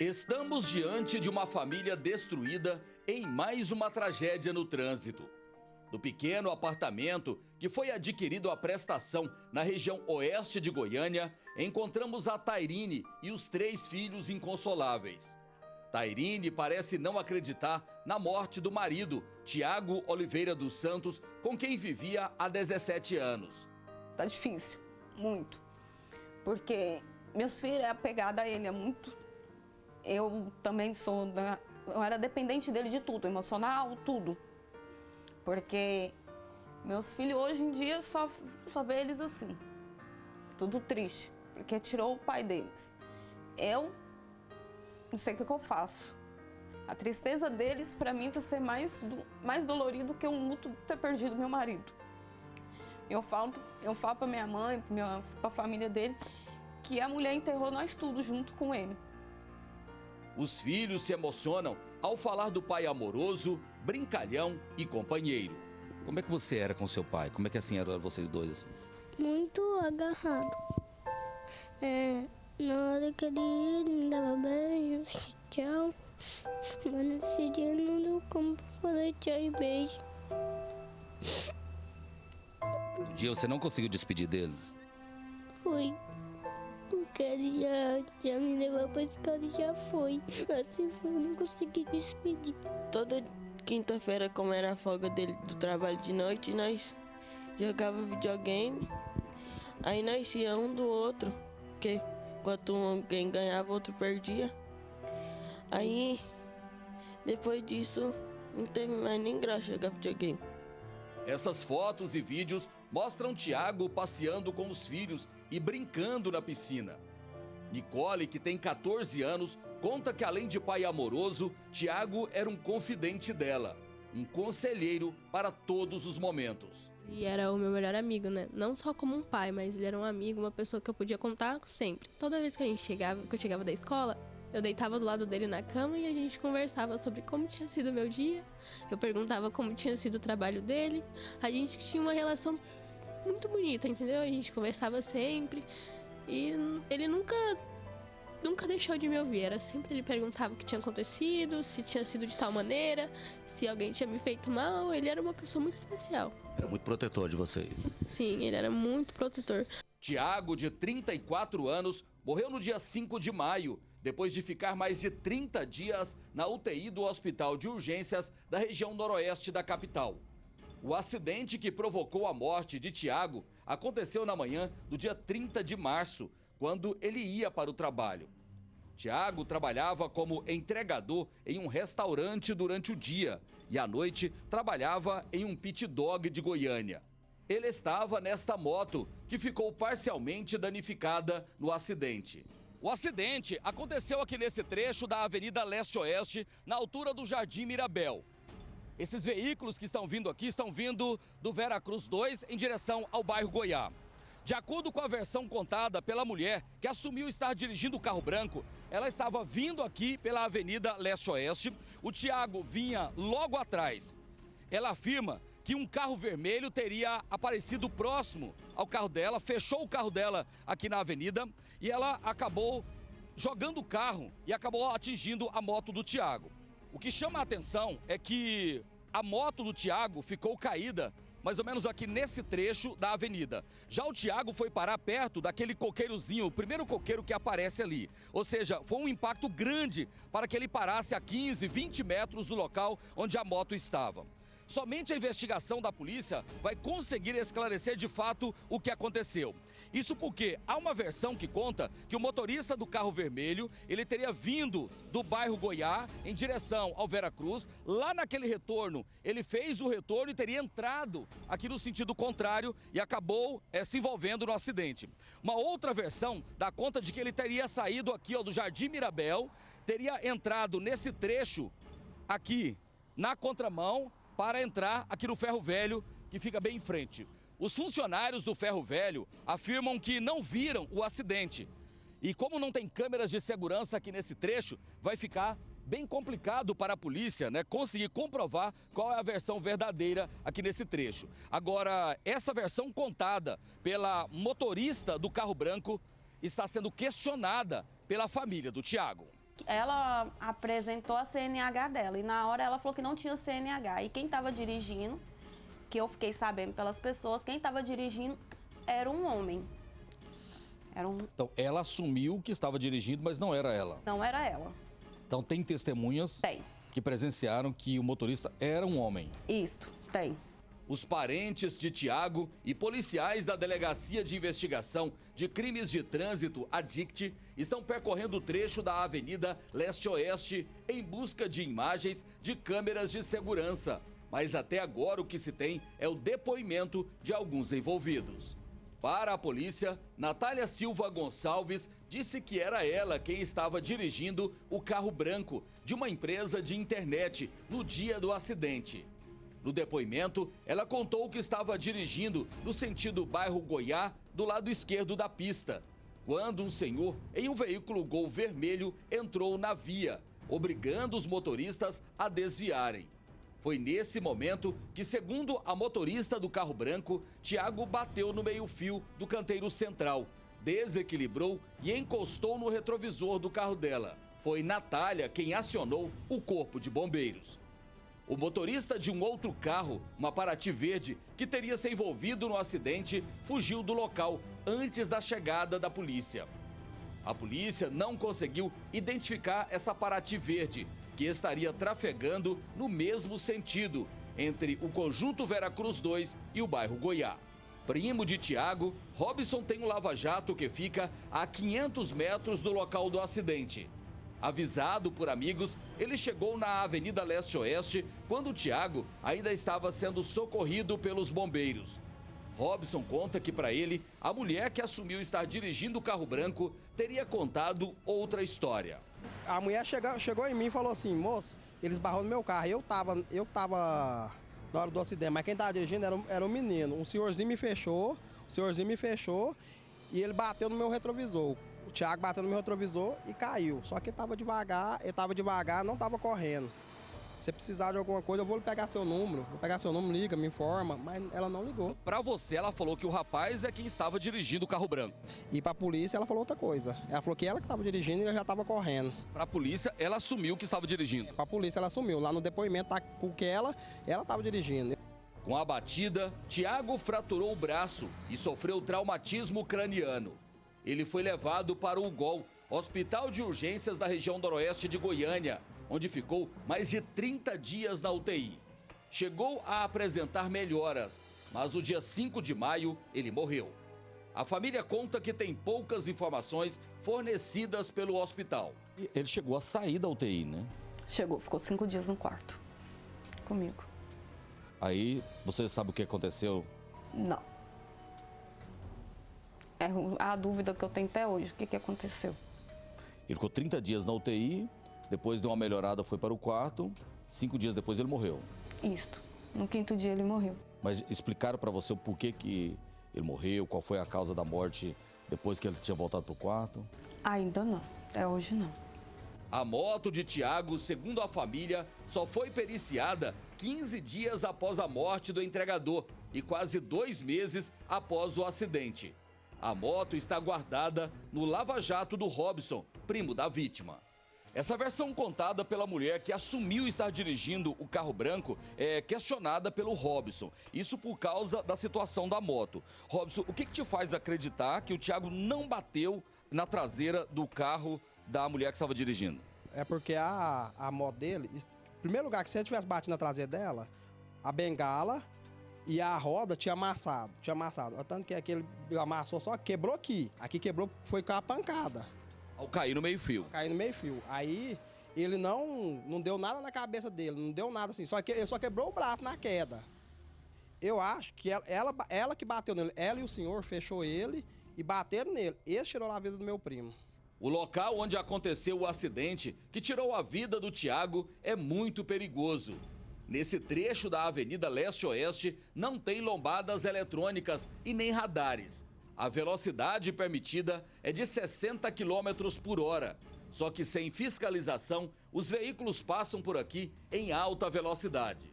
Estamos diante de uma família destruída em mais uma tragédia no trânsito. Do pequeno apartamento que foi adquirido à prestação na região oeste de Goiânia, encontramos a Tairine e os três filhos inconsoláveis. Tairine parece não acreditar na morte do marido, Tiago Oliveira dos Santos, com quem vivia há 17 anos. Tá difícil, muito. Porque meus filhos é apegada a ele, é muito eu também sou da, eu era dependente dele de tudo, emocional, tudo. Porque meus filhos hoje em dia só só vê eles assim. Tudo triste, porque tirou o pai deles. Eu não sei o que, que eu faço. A tristeza deles para mim vai ser mais do, mais dolorido que o luto de ter perdido meu marido. Eu falo, eu falo para minha mãe, para a família dele, que a mulher enterrou nós tudo junto com ele. Os filhos se emocionam ao falar do pai amoroso, brincalhão e companheiro. Como é que você era com seu pai? Como é que assim eram vocês dois assim? Muito agarrado. É, na hora que ele ia, ele me dava beijo, tchau. Mas nesse dia não deu como falar tchau e beijo. Um dia você não conseguiu despedir dele? Fui porque ele já, já me levou pra escola e já foi. Assim foi, eu não consegui despedir. Toda quinta-feira, como era a folga dele do trabalho de noite, nós jogava videogame. Aí nós ia um do outro, porque enquanto alguém ganhava, o outro perdia. Aí, depois disso, não teve mais nem graça jogar videogame. Essas fotos e vídeos mostram Tiago passeando com os filhos e brincando na piscina. Nicole, que tem 14 anos, conta que além de pai amoroso, Tiago era um confidente dela, um conselheiro para todos os momentos. E era o meu melhor amigo, né? Não só como um pai, mas ele era um amigo, uma pessoa que eu podia contar sempre. Toda vez que a gente chegava, que eu chegava da escola, eu deitava do lado dele na cama e a gente conversava sobre como tinha sido meu dia. Eu perguntava como tinha sido o trabalho dele. A gente tinha uma relação muito bonita, entendeu? A gente conversava sempre. E ele nunca nunca deixou de me ouvir. Era sempre ele perguntava o que tinha acontecido, se tinha sido de tal maneira, se alguém tinha me feito mal. Ele era uma pessoa muito especial. Era muito protetor de vocês. Sim, ele era muito protetor. Tiago, de 34 anos, morreu no dia 5 de maio, depois de ficar mais de 30 dias na UTI do Hospital de Urgências da região noroeste da capital. O acidente que provocou a morte de Tiago aconteceu na manhã do dia 30 de março, quando ele ia para o trabalho. Tiago trabalhava como entregador em um restaurante durante o dia e à noite trabalhava em um pit dog de Goiânia. Ele estava nesta moto que ficou parcialmente danificada no acidente. O acidente aconteceu aqui nesse trecho da Avenida Leste-Oeste, na altura do Jardim Mirabel. Esses veículos que estão vindo aqui estão vindo do Vera Cruz 2 em direção ao bairro Goiá. De acordo com a versão contada pela mulher que assumiu estar dirigindo o carro branco, ela estava vindo aqui pela Avenida Leste-Oeste. O Tiago vinha logo atrás. Ela afirma que um carro vermelho teria aparecido próximo ao carro dela, fechou o carro dela aqui na avenida e ela acabou jogando o carro e acabou atingindo a moto do Tiago. O que chama a atenção é que a moto do Tiago ficou caída mais ou menos aqui nesse trecho da avenida. Já o Tiago foi parar perto daquele coqueirozinho, o primeiro coqueiro que aparece ali. Ou seja, foi um impacto grande para que ele parasse a 15, 20 metros do local onde a moto estava. Somente a investigação da polícia vai conseguir esclarecer de fato o que aconteceu. Isso porque há uma versão que conta que o motorista do carro vermelho, ele teria vindo do bairro Goiá em direção ao Vera Cruz. Lá naquele retorno, ele fez o retorno e teria entrado aqui no sentido contrário e acabou é, se envolvendo no acidente. Uma outra versão dá conta de que ele teria saído aqui ó, do Jardim Mirabel, teria entrado nesse trecho aqui na contramão para entrar aqui no Ferro Velho, que fica bem em frente. Os funcionários do Ferro Velho afirmam que não viram o acidente. E como não tem câmeras de segurança aqui nesse trecho, vai ficar bem complicado para a polícia né, conseguir comprovar qual é a versão verdadeira aqui nesse trecho. Agora, essa versão contada pela motorista do carro branco está sendo questionada pela família do Tiago. Ela apresentou a CNH dela e na hora ela falou que não tinha CNH. E quem estava dirigindo, que eu fiquei sabendo pelas pessoas, quem estava dirigindo era um homem. Era um, Então, ela assumiu que estava dirigindo, mas não era ela. não era ela. Então, tem testemunhas Tem. que presenciaram que o motorista era um homem. Isto, tem. Os parentes de Tiago e policiais da Delegacia de Investigação de Crimes de Trânsito, a DICT, estão percorrendo o trecho da Avenida Leste-Oeste em busca de imagens de câmeras de segurança. Mas até agora o que se tem é o depoimento de alguns envolvidos. Para a polícia, Natália Silva Gonçalves disse que era ela quem estava dirigindo o carro branco de uma empresa de internet no dia do acidente. No depoimento, ela contou que estava dirigindo no sentido bairro Goiá, do lado esquerdo da pista, quando um senhor em um veículo Gol vermelho entrou na via, obrigando os motoristas a desviarem. Foi nesse momento que, segundo a motorista do carro branco, Tiago bateu no meio-fio do canteiro central, desequilibrou e encostou no retrovisor do carro dela. Foi Natália quem acionou o corpo de bombeiros. O motorista de um outro carro, uma Paraty verde, que teria se envolvido no acidente, fugiu do local antes da chegada da polícia. A polícia não conseguiu identificar essa Paraty verde, que estaria trafegando no mesmo sentido, entre o conjunto Veracruz 2 e o bairro Goiá. Primo de Tiago, Robson tem um lava-jato que fica a 500 metros do local do acidente. Avisado por amigos, ele chegou na Avenida Leste-Oeste quando Tiago ainda estava sendo socorrido pelos bombeiros. Robson conta que para ele, a mulher que assumiu estar dirigindo o carro branco teria contado outra história. A mulher chegou, chegou em mim e falou assim, moço, eles barrou no meu carro. Eu tava, eu tava na hora do acidente, mas quem tava dirigindo era, era um menino. Um senhorzinho me fechou, o senhorzinho me fechou e ele bateu no meu retrovisor. O Thiago bateu no meu retrovisor e caiu. Só que ele tava devagar, ele tava devagar, não tava correndo. Se precisar de alguma coisa, eu vou pegar seu número. Vou pegar seu número, liga, me informa. Mas ela não ligou. Para você, ela falou que o rapaz é quem estava dirigindo o carro branco. E pra polícia, ela falou outra coisa. Ela falou que ela que tava dirigindo e ele já tava correndo. Para a polícia, ela assumiu que estava dirigindo. Pra polícia, ela assumiu. Lá no depoimento, tá com que ela, ela tava dirigindo. Com a batida, Tiago fraturou o braço e sofreu traumatismo craniano. Ele foi levado para o UGOL, Hospital de Urgências da região noroeste de Goiânia, onde ficou mais de 30 dias na UTI. Chegou a apresentar melhoras, mas no dia 5 de maio ele morreu. A família conta que tem poucas informações fornecidas pelo hospital. Ele chegou a sair da UTI, né? Chegou, ficou cinco dias no quarto comigo. Aí você sabe o que aconteceu? Não. É a dúvida que eu tenho até hoje. O que, que aconteceu? Ele ficou 30 dias na UTI, depois deu uma melhorada, foi para o quarto. Cinco dias depois ele morreu. Isto. No quinto dia ele morreu. Mas explicaram para você o porquê que ele morreu, qual foi a causa da morte depois que ele tinha voltado para o quarto? Ainda não. Até hoje não. A moto de Tiago, segundo a família, só foi periciada 15 dias após a morte do entregador e quase dois meses após o acidente. A moto está guardada no lava-jato do Robson, primo da vítima. Essa versão contada pela mulher que assumiu estar dirigindo o carro branco é questionada pelo Robson. Isso por causa da situação da moto. Robson, o que, que te faz acreditar que o Thiago não bateu na traseira do carro da mulher que estava dirigindo? É porque a, a moto dele, em primeiro lugar, que se ele tivesse batido na traseira dela, a bengala e a roda tinha amassado. Tinha amassado. Tanto que aquele amassou só, quebrou aqui. Aqui quebrou, foi com a pancada. Ao cair no meio-fio. Caiu no meio fio. Aí ele não, não deu nada na cabeça dele, não deu nada assim. Só que ele só quebrou o braço na queda. Eu acho que ela, ela, ela que bateu nele, ela e o senhor fechou ele e bateram nele. Esse tirou a vida do meu primo. O local onde aconteceu o acidente que tirou a vida do Tiago é muito perigoso. Nesse trecho da Avenida Leste-Oeste não tem lombadas eletrônicas e nem radares. A velocidade permitida é de 60 km por hora. Só que sem fiscalização, os veículos passam por aqui em alta velocidade.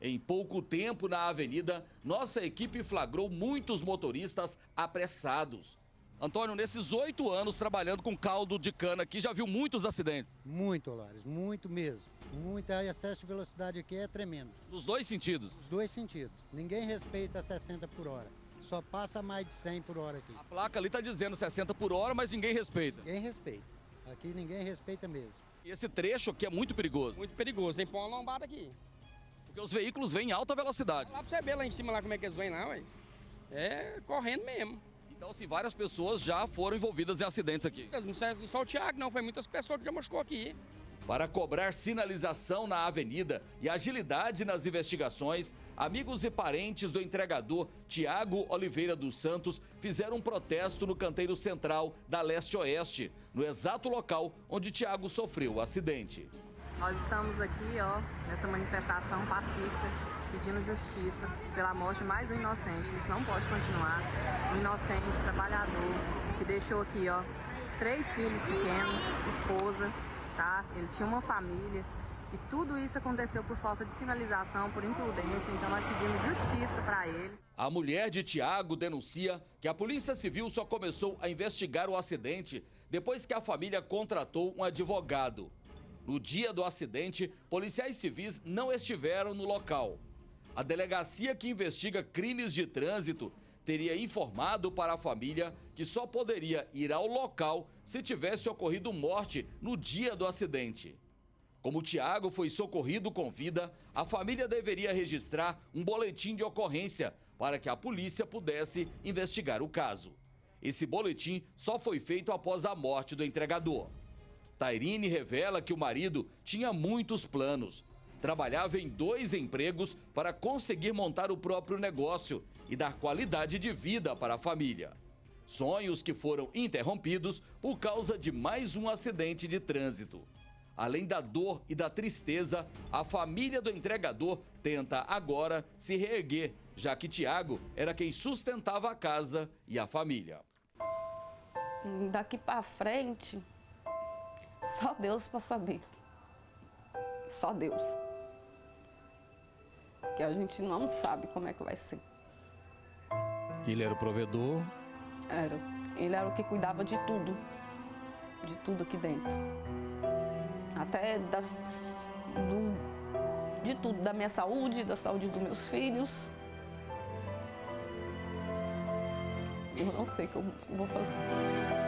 Em pouco tempo na avenida, nossa equipe flagrou muitos motoristas apressados. Antônio, nesses oito anos trabalhando com caldo de cana aqui, já viu muitos acidentes? Muito, Lares, muito mesmo. Muita excesso de velocidade aqui é tremendo. Nos dois sentidos. Os dois sentidos. Ninguém respeita 60 por hora. Só passa mais de 100 por hora aqui. A placa ali está dizendo 60 por hora, mas ninguém respeita. Ninguém respeita. Aqui ninguém respeita mesmo. E esse trecho aqui é muito perigoso. Muito perigoso, tem que pôr uma lombada aqui. Porque os veículos vêm em alta velocidade. Lá pra você ver lá em cima lá como é que eles vêm lá, ué. É correndo mesmo. Então, assim, várias pessoas já foram envolvidas em acidentes aqui. Não só o Thiago, não. Foi muitas pessoas que já machucou aqui. Para cobrar sinalização na avenida e agilidade nas investigações, amigos e parentes do entregador Tiago Oliveira dos Santos fizeram um protesto no canteiro central da Leste-Oeste, no exato local onde Tiago sofreu o acidente. Nós estamos aqui, ó, nessa manifestação pacífica, pedindo justiça pela morte de mais um inocente. Isso não pode continuar. Um inocente, trabalhador, que deixou aqui, ó, três filhos pequenos, esposa, tá? Ele tinha uma família. E tudo isso aconteceu por falta de sinalização, por imprudência. Então nós pedimos justiça para ele. A mulher de Tiago denuncia que a Polícia Civil só começou a investigar o acidente depois que a família contratou um advogado. No dia do acidente, policiais civis não estiveram no local. A delegacia que investiga crimes de trânsito teria informado para a família que só poderia ir ao local se tivesse ocorrido morte no dia do acidente. Como Tiago foi socorrido com vida, a família deveria registrar um boletim de ocorrência para que a polícia pudesse investigar o caso. Esse boletim só foi feito após a morte do entregador. Tairine revela que o marido tinha muitos planos. Trabalhava em dois empregos para conseguir montar o próprio negócio e dar qualidade de vida para a família. Sonhos que foram interrompidos por causa de mais um acidente de trânsito. Além da dor e da tristeza, a família do entregador tenta agora se reerguer, já que Tiago era quem sustentava a casa e a família. Daqui para frente, só Deus para saber. Só Deus. Que a gente não sabe como é que vai ser. Ele era o provedor? Era. Ele era o que cuidava de tudo. De tudo aqui dentro. Até das, do, de tudo, da minha saúde, da saúde dos meus filhos. Eu não sei o que eu vou fazer.